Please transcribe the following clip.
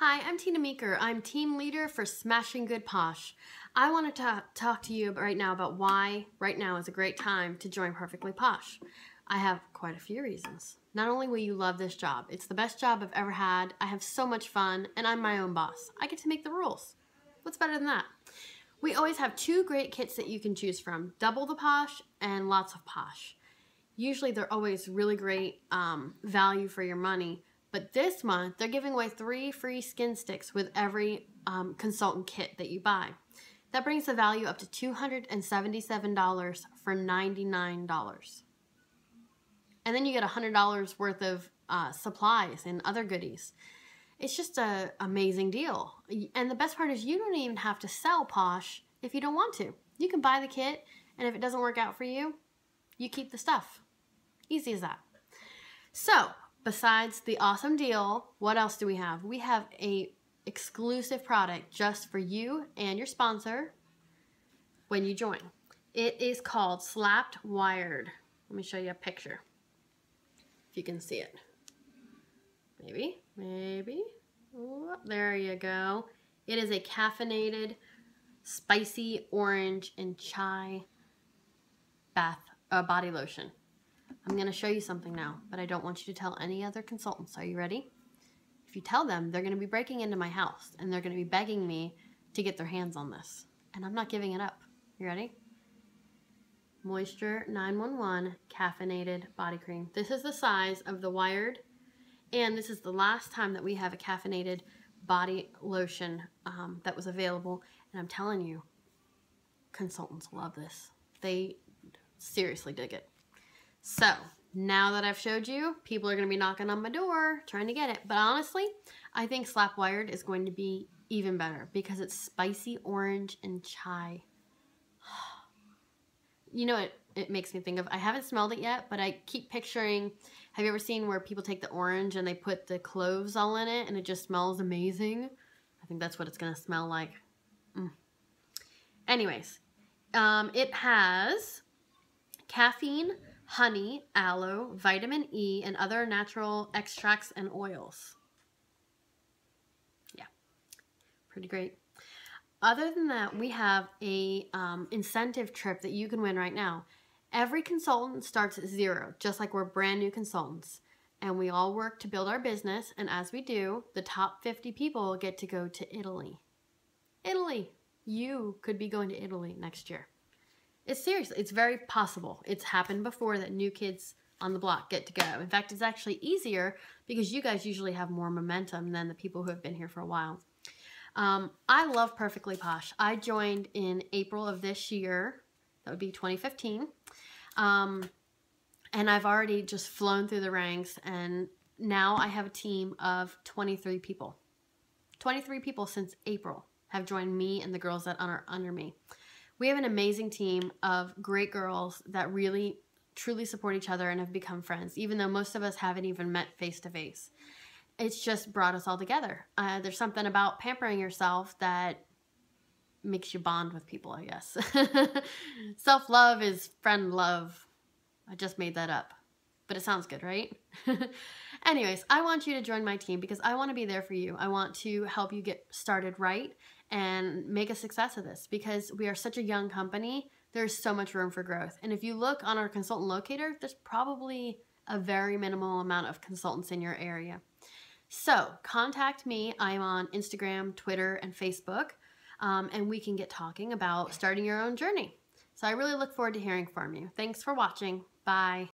Hi, I'm Tina Meeker. I'm team leader for Smashing Good Posh. I want to talk to you right now about why right now is a great time to join Perfectly Posh. I have quite a few reasons. Not only will you love this job, it's the best job I've ever had. I have so much fun, and I'm my own boss. I get to make the rules. What's better than that? We always have two great kits that you can choose from double the posh and lots of posh. Usually, they're always really great um, value for your money but this month, they're giving away three free skin sticks with every um, consultant kit that you buy. That brings the value up to $277 for $99. And then you get $100 worth of uh, supplies and other goodies. It's just an amazing deal. And the best part is you don't even have to sell Posh if you don't want to. You can buy the kit, and if it doesn't work out for you, you keep the stuff. Easy as that. So, besides the awesome deal, what else do we have? We have a exclusive product just for you and your sponsor when you join. It is called Snapped Wired. Let me show you a picture. If you can see it. Maybe, maybe. Oh, there you go. It is a caffeinated, spicy orange and chai bath uh, body lotion. I'm going to show you something now, but I don't want you to tell any other consultants. Are you ready? If you tell them, they're going to be breaking into my house and they're going to be begging me to get their hands on this. And I'm not giving it up. You ready? Moisture 911 Caffeinated Body Cream. This is the size of the Wired, and this is the last time that we have a caffeinated body lotion um, that was available. And I'm telling you, consultants love this. They seriously dig it. So now that I've showed you, people are going to be knocking on my door trying to get it. But honestly, I think Snap Wired is going to be even better because it's spicy orange and chai. you know what it makes me think of? I haven't smelled it yet, but I keep picturing, have you ever seen where people take the orange and they put the cloves all in it and it just smells amazing? I think that's what it's going to smell like. Mm. Anyways, um, it has caffeine, honey, aloe, vitamin E, and other natural extracts and oils. Yeah, pretty great. Other than that, we have a um, incentive trip that you can win right now. Every consultant starts at zero, just like we're brand new consultants. And we all work to build our business. And as we do, the top 50 people get to go to Italy. Italy! You could be going to Italy next year. It's seriously, it's very possible. It's happened before that new kids on the block get to go. In fact, it's actually easier because you guys usually have more momentum than the people who have been here for a while. Um, I love Perfectly Posh. I joined in April of this year. That would be 2015. Um, and I've already just flown through the ranks and now I have a team of 23 people. 23 people since April have joined me and the girls that are under me. We have an amazing team of great girls that really truly support each other and have become friends, even though most of us haven't even met face to face. It's just brought us all together. Uh, there's something about pampering yourself that makes you bond with people, I guess. Self love is friend love. I just made that up, but it sounds good, right? Anyways, I want you to join my team because I want to be there for you. I want to help you get started right and make a success of this because we are such a young company. There's so much room for growth. And if you look on our consultant locator, there's probably a very minimal amount of consultants in your area. So contact me. I'm on Instagram, Twitter, and Facebook, um, and we can get talking about starting your own journey. So I really look forward to hearing from you. Thanks for watching. Bye.